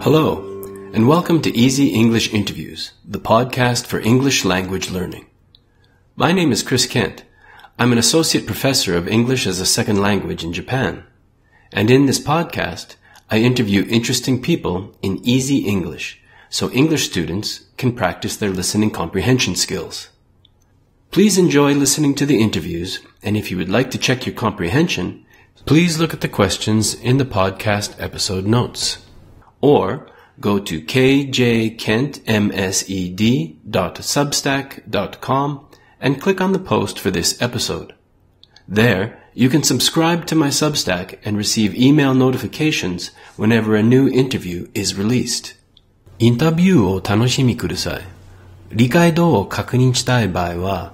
Hello, and welcome to Easy English Interviews, the podcast for English language learning. My name is Chris Kent. I'm an associate professor of English as a second language in Japan. And in this podcast, I interview interesting people in easy English so English students can practice their listening comprehension skills. Please enjoy listening to the interviews, and if you would like to check your comprehension, please look at the questions in the podcast episode notes or go to kjkentmsed.substack.com and click on the post for this episode. There, you can subscribe to my Substack and receive email notifications whenever a new interview is released. インタビューを楽しみください。理解度を確認したい場合は、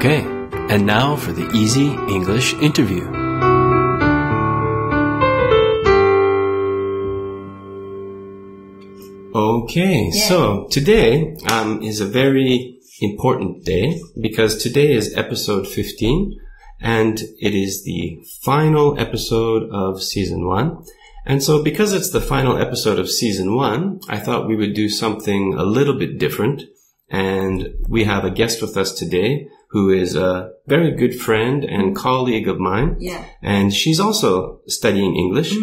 Okay, and now for the easy English interview. Okay, Yeah. so today um, is a very important day because today is episode 15 and it is the final episode of season one. And so because it's the final episode of season one, I thought we would do something a little bit different. And we have a guest with us today who is a very good friend and colleague of mine. Yeah. And she's also studying English.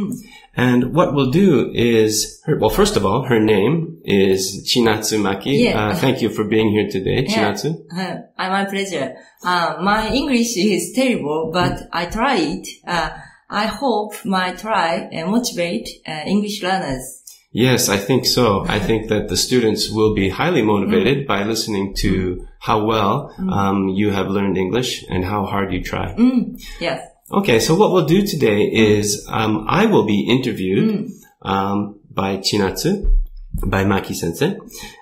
And what we'll do is, her, well, first of all, her name is Chinatsu Maki. Yeah. Uh, thank you for being here today, Yeah. Chinatsu. Uh, uh, my pleasure. Uh, my English is terrible, but I try it. Uh, I hope my try uh, motivate uh, English learners. Yes, I think so. I think that the students will be highly motivated by listening to how well um, you have learned English and how hard you try. Mm, yes. Okay, so what we'll do today is um, I will be interviewed um, by Chinatsu, by Maki Sensei,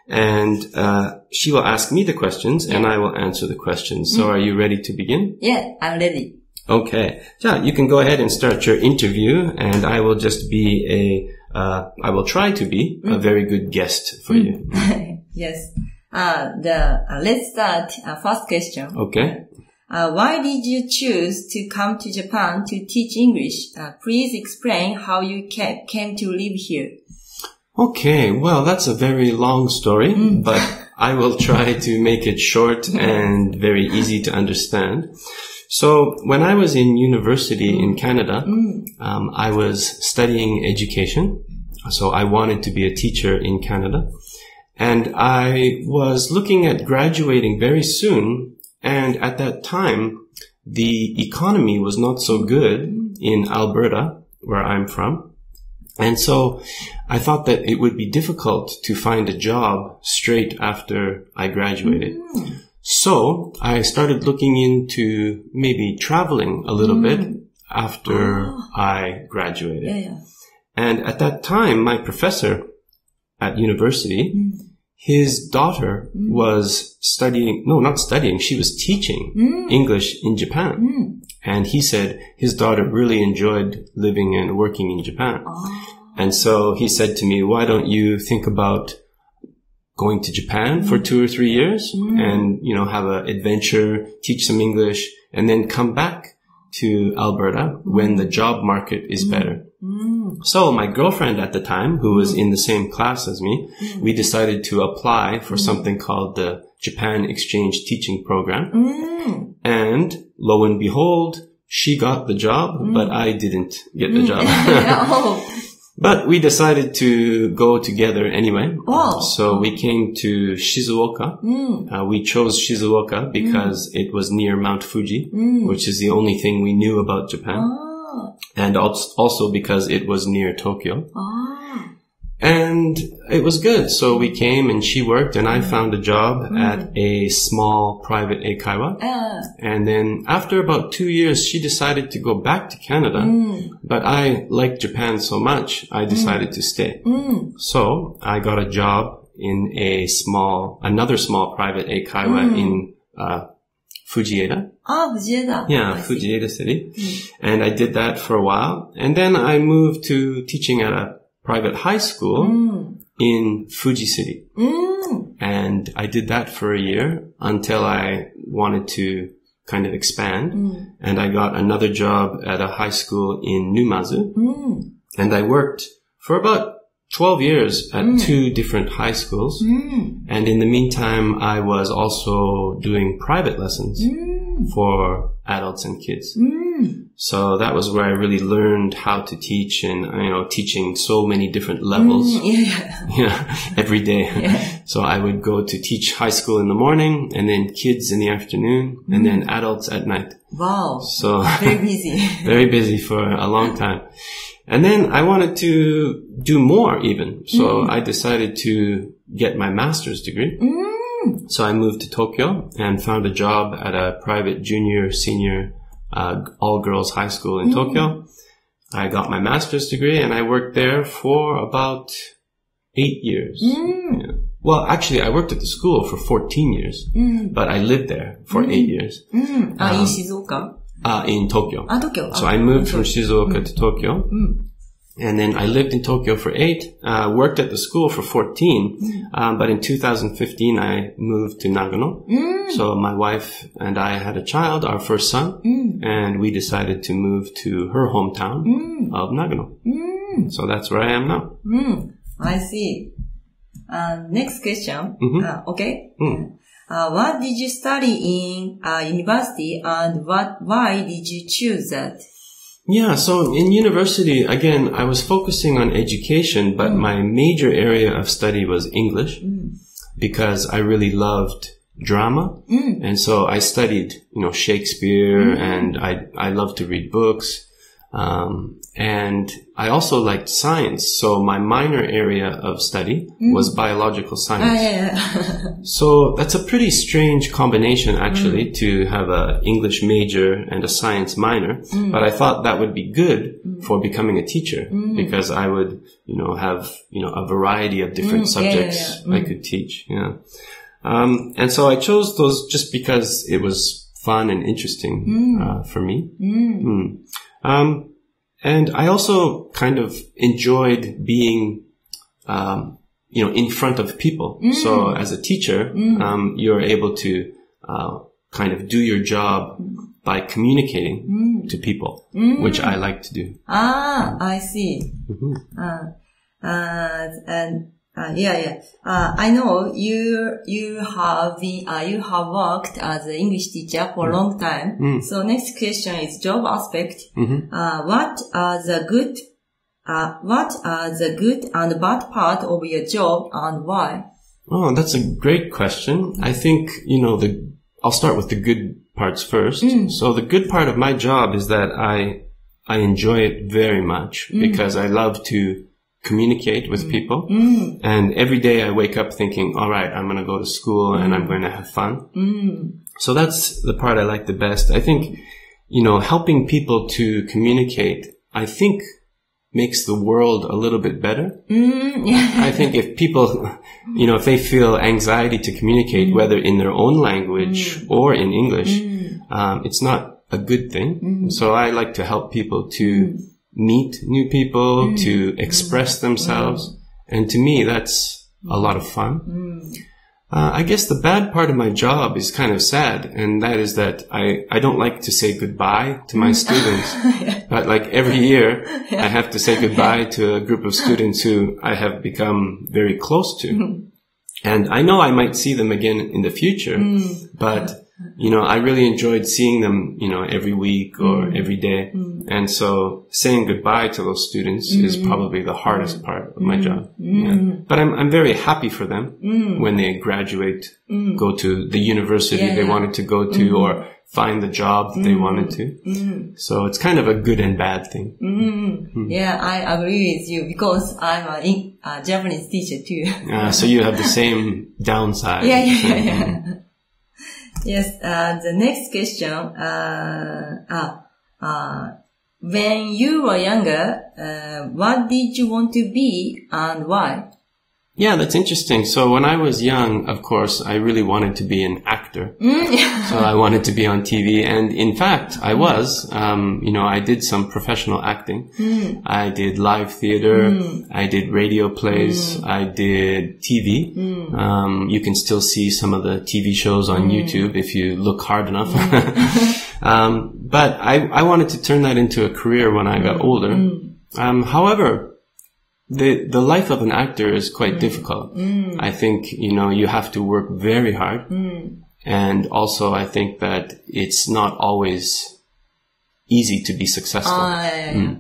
and uh, she will ask me the questions and I will answer the questions. So are you ready to begin? Yeah, I'm ready. Okay. Yeah, you can go ahead and start your interview and I will just be a, uh, I will try to be a very good guest for you. yes. Uh, the uh, let's start. Uh, first question. Okay. Uh, why did you choose to come to Japan to teach English? Uh, please explain how you ca- came to live here. Okay. Well, that's a very long story, but I will try to make it short and very easy to understand. So when I was in university in Canada, um, I was studying education. So I wanted to be a teacher in Canada. And I was looking at graduating very soon. And at that time, the economy was not so good in Alberta, where I'm from. And so I thought that it would be difficult to find a job straight after I graduated. So I started looking into maybe traveling a little bit mm. after ah. I graduated. Yeah, yeah. And at that time, my professor at university, mm. his daughter mm. was studying, no, not studying, she was teaching English in Japan. And he said his daughter really enjoyed living and working in Japan. Ah. And so he said to me, why don't you think about going to Japan for two or three years mm. and, you know, have an adventure, teach some English, and then come back to Alberta when the job market is mm. better. Mm. So my girlfriend at the time, who was in the same class as me, we decided to apply for something called the Japan Exchange Teaching Program. Mm. And lo and behold, she got the job, but I didn't get the job. oh, but we decided to go together anyway. Wow. So we came to Shizuoka. Mm. Uh, we chose Shizuoka mm. because it was near Mount Fuji, mm. which is the only thing we knew about Japan. oh, And also because it was near Tokyo. oh and it was good. So we came and she worked and I found a job mm. at a small private eikaiwa. Uh. And then after about two years, she decided to go back to Canada. Mm. But I liked Japan so much, I mm. decided mm. to stay. Mm. So I got a job in a small, another small private eikaiwa mm. in, uh, Fujieda. Ah, Fujieda. Yeah, Fujieda city. And I did that for a while. And then I moved to teaching at a private high school mm. in Fuji City. Mm. And I did that for a year until I wanted to kind of expand. Mm. And I got another job at a high school in Numazu. Mm. And I worked for about 12 years at mm. two different high schools. Mm. And in the meantime, I was also doing private lessons mm. for adults and kids. Mm. So that was where I really learned how to teach and, you know, teaching so many different levels. Mm, yeah. yeah. Every day. Yeah. So I would go to teach high school in the morning and then kids in the afternoon mm. and then mm. adults at night. Wow. So very busy. very busy for a long time. And then I wanted to do more even. So mm. I decided to get my master's degree. Mm. So I moved to Tokyo and found a job at a private junior senior uh, all girls high school in mm-hmm. Tokyo. I got my master's degree and I worked there for about eight years. Mm. Yeah. Well, actually, I worked at the school for 14 years, mm. but I lived there for mm. eight years. Mm. Um, ah, in um, Shizuoka? Uh, in Tokyo. Ah, Tokyo. So. I moved from Shizuoka mm. to Tokyo. Mm. And then I lived in Tokyo for eight, uh, worked at the school for 14. Um, but in 2015, I moved to Nagano. So my wife and I had a child, our first son, and we decided to move to her hometown of Nagano. So that's where I am now. I see. Uh, next question. Mhm. Uh, okay. Mm. Uh, what did you study in uh, university and what, why did you choose that? Yeah, so in university, again, I was focusing on education, but mm. my major area of study was English mm. because I really loved drama. Mm. And so I studied, you know, Shakespeare and I, I love to read books. Um, and I also liked science. So my minor area of study mm. was biological ah, science. Yeah, so that's a pretty strange combination actually mm. to have an English major and a science minor. Mm. But I thought that would be good mm. for becoming a teacher mm. because I would, you know, have, you know, a variety of different mm. subjects yeah, I could teach. Yeah. Um, and so I chose those just because it was fun and interesting uh, for me. Mm. Um, and I also kind of enjoyed being, um, you know, in front of people. So as a teacher, um, you're able to uh, kind of do your job by communicating to people, which I like to do. Ah, I see. Mhm. Uh, uh, and uh, yeah, yeah. Uh, I know you you have been uh, you have worked as an English teacher for a long time. Mm. So next question is job aspect. Mhm. Uh, what are the good uh, what are the good and bad part of your job and why? Oh, that's a great question. I think, you know, the, I'll start with the good parts first. So the good part of my job is that I, I enjoy it very much because I love to communicate with people. Mm, And every day I wake up thinking, all right, I'm going to go to school and I'm going to have fun. mm, So that's the part I like the best. I think, you know, helping people to communicate, I think makes the world a little bit better. mm, yeah. I think if people, you know, if they feel anxiety to communicate, whether in their own language or in English, um, it's not a good thing. So I like to help people to meet new people, mm. to express mm. themselves. And to me, that's a lot of fun. Mm. Uh, I guess the bad part of my job is kind of sad, and that is that I, I don't like to say goodbye to my students. But like every year, I have to say goodbye to a group of students who I have become very close to. Mm-hmm. And I know I might see them again in the future, but you know, I really enjoyed seeing them, you know, every week or mm. every day. Mm. And so saying goodbye to those students is mm. probably the hardest part of my job. Yeah. But I'm, I'm very happy for them when they graduate, go to the university Yeah, they wanted to go to or find the job that they wanted to. So it's kind of a good and bad thing. Mm. Hmm. Yeah, I agree with you because I'm a in, uh, Japanese teacher too. Uh, so you have the same downside. yeah, yeah, yeah. Yes, uh, the next question, uh, uh, uh, when you were younger, uh, what did you want to be and why? Yeah, that's interesting. So when I was young, of course, I really wanted to be an actor. Mm, so I wanted to be on TV. And in fact, I mm. was, um, you know, I did some professional acting. Mm. I did live theater. I did radio plays. I did TV. Um, you can still see some of the TV shows on YouTube if you look hard enough. um, but I, I wanted to turn that into a career when I got older. Um, however, the the life of an actor is quite difficult. I think you know you have to work very hard, and also I think that it's not always easy to be successful. Ah, yeah, yeah, yeah.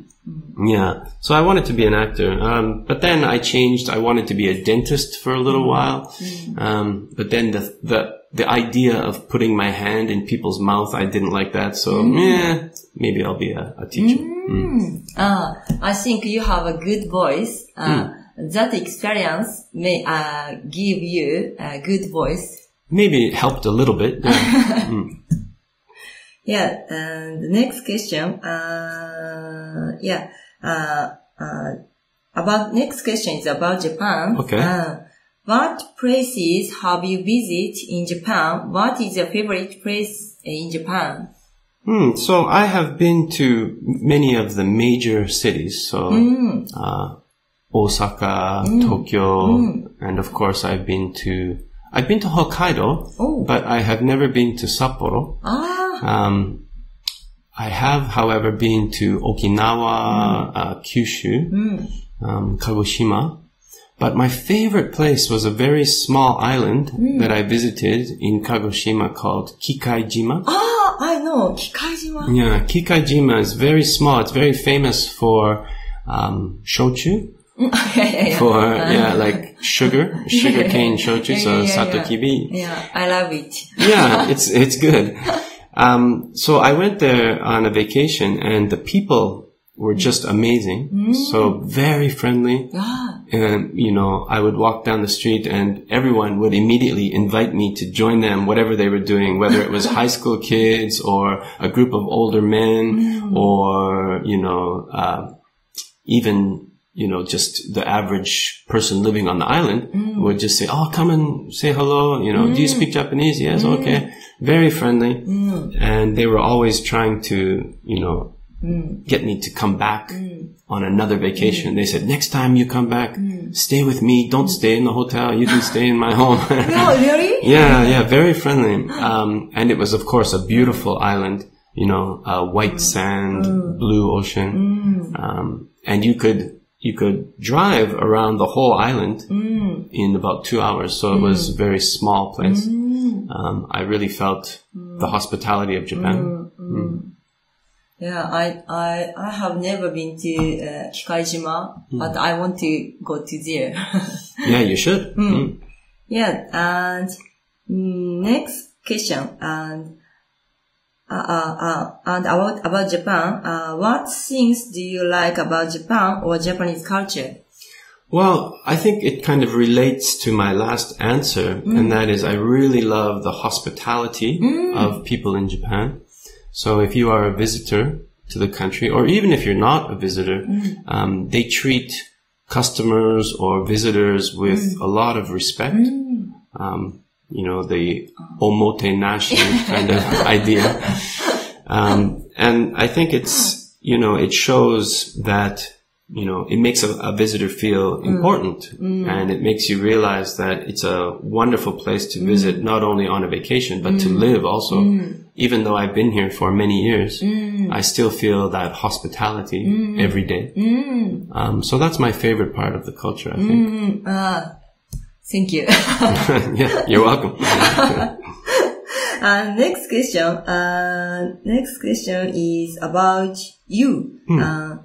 Yeah. So I wanted to be an actor. Um, but then I changed. I wanted to be a dentist for a little while. Um, but then the, the, the idea of putting my hand in people's mouth, I didn't like that. So, yeah, maybe I'll be a, a teacher. Mm. Uh, I think you have a good voice. Uh, That experience may uh, give you a good voice. Maybe it helped a little bit. Yeah. Yeah, and the next question, uh, yeah, uh, uh, about next question is about Japan. Okay. What places have you visited in Japan? What is your favorite place in Japan? Hmm, so I have been to many of the major cities. So, uh, Osaka, Tokyo, and of course I've been to, I've been to Hokkaido, Oh. but I have never been to Sapporo. Ah, Um, I have, however, been to Okinawa, uh, Kyushu, um, Kagoshima. But my favorite place was a very small island that I visited in Kagoshima called Kikaijima. ah, I know, Kikaijima. Yeah, Kikaijima is very small. It's very famous for um, shochu, yeah, yeah, yeah. for yeah, like sugar, sugar cane shochu, so yeah. satokibi. Yeah, I love it. yeah, it's it's good. Um, so I went there on a vacation, and the people were just amazing. So mm. very friendly. Ah, And you know, I would walk down the street, and everyone would immediately invite me to join them, whatever they were doing, whether it was high school kids or a group of older men, mm. or you know, uh, even you know, just the average person living on the island mm. would just say, "Oh, come and say hello." You know, do you speak Japanese? Yes, okay. Very friendly, and they were always trying to, you know, Mm. get me to come back mm. on another vacation. Mm. They said, "Next time you come back, stay with me. Don't stay in the hotel. You can stay in my home." no, really? Yeah, yeah, very friendly. Um, and it was, of course, a beautiful island. You know, uh, white sand, blue ocean, um, and you could you could drive around the whole island in about two hours. So it was a very small place. Um, I really felt the hospitality of Japan. Yeah, I, I, I have never been to uh, Kikaijima, but I want to go to there. Yeah, you should. Mm. yeah, and mm, next question, and uh, uh, uh, and about about Japan, uh, what things do you like about Japan or Japanese culture? Well, I think it kind of relates to my last answer, and that is I really love the hospitality of people in Japan. So if you are a visitor to the country, or even if you're not a visitor, um, they treat customers or visitors with a lot of respect. Um, you know, the omotenashi kind of idea. Um, and I think it's, you know, it shows that, you know, it makes a, a visitor feel mm. important mm. and it makes you realize that it's a wonderful place to mm. visit, not only on a vacation, but to live also. Even though I've been here for many years, I still feel that hospitality every day. Um, so that's my favorite part of the culture, I think. Ah, thank you. yeah, you're welcome. And uh, next question, uh, next question is about you. Hmm. Uh,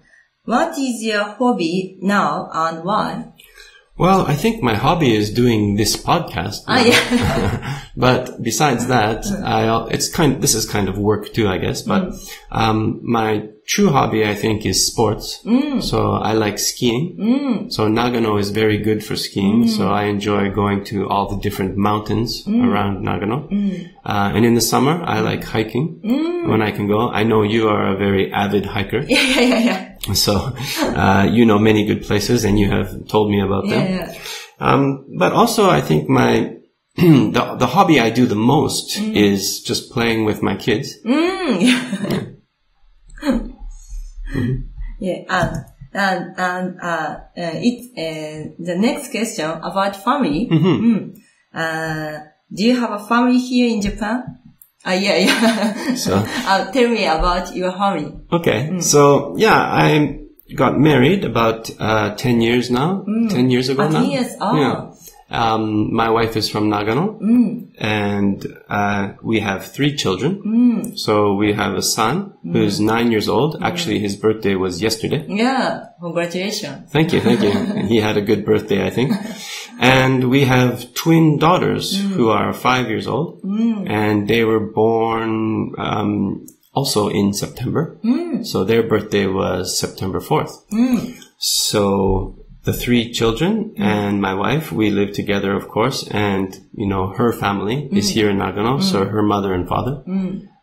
what is your hobby now and why? Well, I think my hobby is doing this podcast. Ah, yeah. but besides that, mm. I, it's kind, this is kind of work too, I guess. But, mm. um, my true hobby, I think, is sports. Mm. So I like skiing. So Nagano is very good for skiing. So I enjoy going to all the different mountains around Nagano. Uh, and in the summer, I like hiking when I can go. I know you are a very avid hiker. yeah, yeah, yeah, yeah. So, uh, you know many good places and you have told me about them. Yeah, yeah. Um, but also I think my, the, the hobby I do the most is just playing with my kids. Mm, yeah. yeah, and, and, and, uh, uh, it, uh, the next question about family. Mm. Uh, do you have a family here in Japan? Uh, yeah, yeah. So, uh, tell me about your family. okay. So, yeah, I got married about, uh, 10 years now. 10 years ago Ah, now. 10 years. Oh. Yeah. Um, my wife is from Nagano Mm. and, uh, we have three children. Mm. So we have a son who's nine years old. Actually, his birthday was yesterday. Yeah, congratulations. Thank you, thank you. he had a good birthday, I think. And we have twin daughters who are five years old, and they were born um, also in September. So their birthday was September fourth. So the three children and my wife, we live together, of course, and you know her family is here in Nagano, so her mother and father.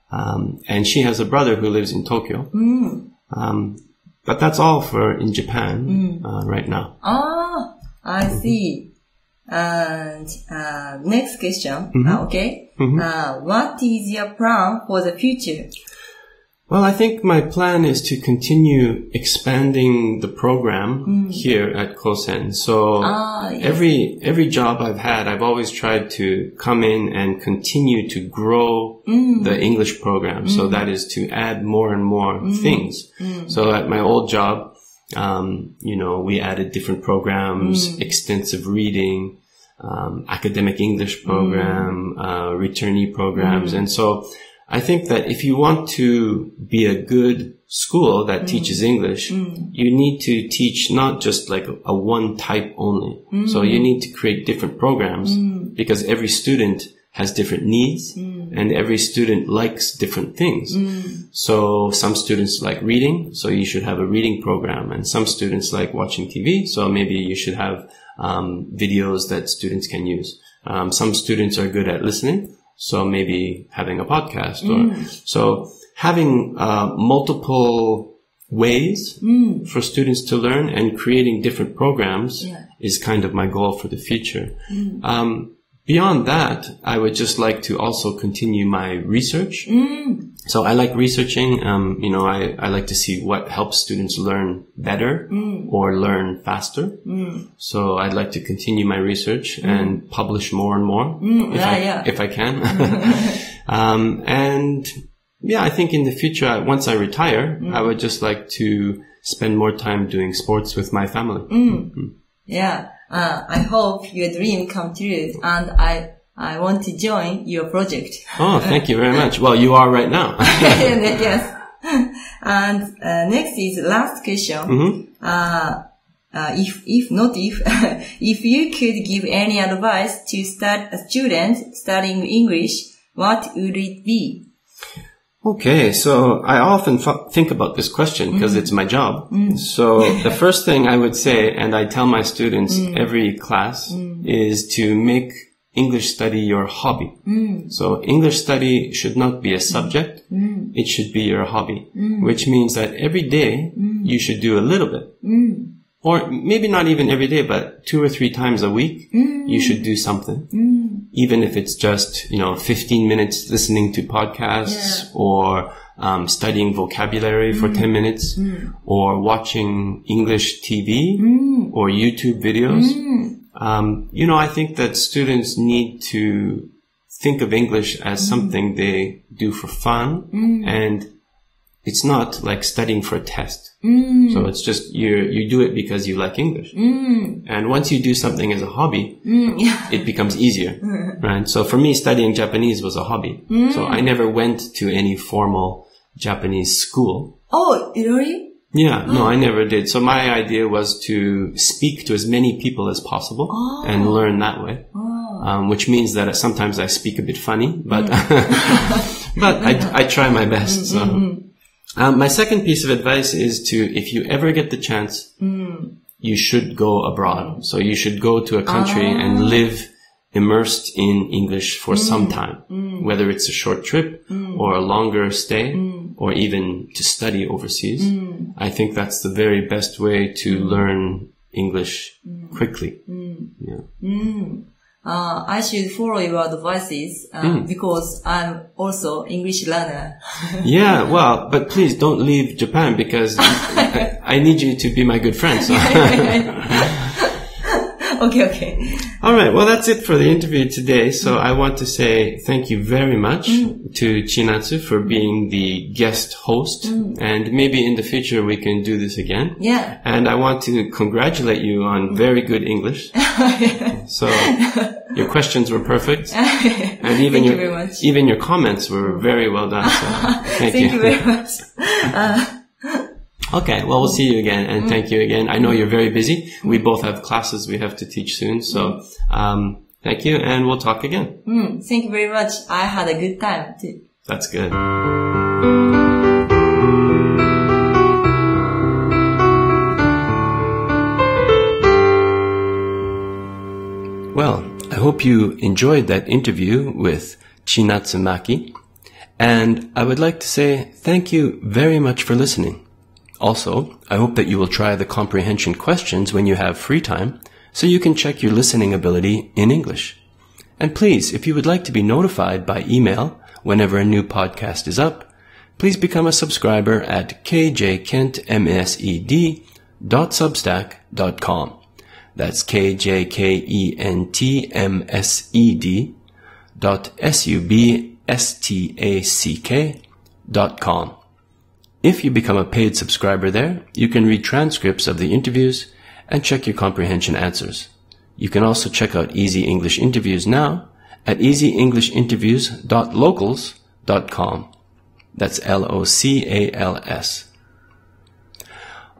Um, and she has a brother who lives in Tokyo. Um, but that's all for in Japan uh, right now. Ah, I see. And uh, next question. Uh, okay. Uh, what is your plan for the future? Well, I think my plan is to continue expanding the program here at Kosen. So Ah, yes. every every job I've had, I've always tried to come in and continue to grow the English program. So that is to add more and more things. So at my old job, um, you know, we added different programs, extensive reading, um, academic English program, uh, returnee programs, and so. I think that if you want to be a good school that mm. teaches English, mm. you need to teach not just like a, a one type only. So you mm. need to create different programs because every student has different needs and every student likes different things. So some students like reading, so you should have a reading program and some students like watching TV. So maybe you should have um, videos that students can use. Um, some students are good at listening. So maybe having a podcast or so having uh, multiple ways for students to learn and creating different programs Yeah. is kind of my goal for the future. Um, beyond that, I would just like to also continue my research. So I like researching. Um, you know, I, I like to see what helps students learn better mm. or learn faster. Mm. So I'd like to continue my research mm. and publish more and more if, yeah, I, yeah. if I can. um, and yeah, I think in the future, once I retire, I would just like to spend more time doing sports with my family. Yeah. Uh, I hope your dream come true and I, I want to join your project. Oh, thank you very much. Well, you are right now. yes. And uh, next is last question. Mhm. Uh, uh, if if not if if you could give any advice to start a student studying English, what would it be? Okay, so I often think about this question because it's my job. So the first thing I would say, and I tell my students every class, is to make English study your hobby. Mm. So English study should not be a subject. Mm. It should be your hobby, mm. which means that every day you should do a little bit. Or maybe not even every day, but two or three times a week, you should do something. Even if it's just you know 15 minutes listening to podcasts Yeah. or um, studying vocabulary for 10 minutes or watching english tv or youtube videos um, you know i think that students need to think of english as mm-hmm. something they do for fun mm. and it's not like studying for a test mm. so it's just you you do it because you like english mm. and once you do something as a hobby yeah. it becomes easier, right? So for me, studying Japanese was a hobby. So I never went to any formal Japanese school. Oh, really? Yeah, no, I oh. never did. So my idea was to speak to as many people as possible and oh. learn that way. Oh. Um, which means that sometimes I speak a bit funny, but mm. but I, I try my best. So, mm, mm, um, my second piece of advice is to if you ever get the chance, you should go abroad. So you should go to a country ah. and live immersed in English for some time, whether it's a short trip or a longer stay or even to study overseas. Mm. I think that's the very best way to mm. learn English mm. quickly. Yeah. Uh, I should follow your advices uh, because I'm also English learner. Yeah, well, but please don't leave Japan because I, I need you to be my good friend. So. okay, okay. All right. Well, that's it for the interview today. So I want to say thank you very much mm. to Chinatsu for being the guest host. Mm. And maybe in the future we can do this again. Yeah. And I want to congratulate you on very good English. so your questions were perfect. And even Thank you your, very much. even your comments were very well done. So thank, Thank you very much. Uh, Okay, well, we'll see you again, and thank you again. I know you're very busy. We both have classes we have to teach soon, so um, thank you, and we'll talk again. Mm, thank you very much. I had a good time too. That's good. Well, I hope you enjoyed that interview with Chinatsu Maki, and I would like to say thank you very much for listening. Also, I hope that you will try the comprehension questions when you have free time so you can check your listening ability in English. And please, if you would like to be notified by email whenever a new podcast is up, please become a subscriber at kjkentmsed.substack.com. That's kjkentmsed dot s-u-b-s-t-a-c-k dot com. If you become a paid subscriber there, you can read transcripts of the interviews and check your comprehension answers. You can also check out Easy English Interviews now at easyenglishinterviews.locals.com. That's L-O-C-A-L-S.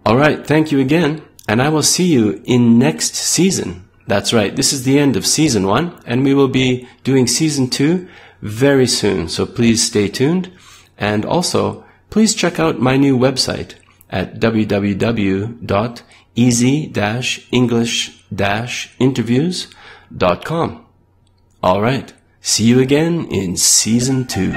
Alright, thank you again, and I will see you in next season. That's right, this is the end of season one, and we will be doing season two very soon, so please stay tuned. And also, please check out my new website at www.easy-english-interviews.com. All right. See you again in season two.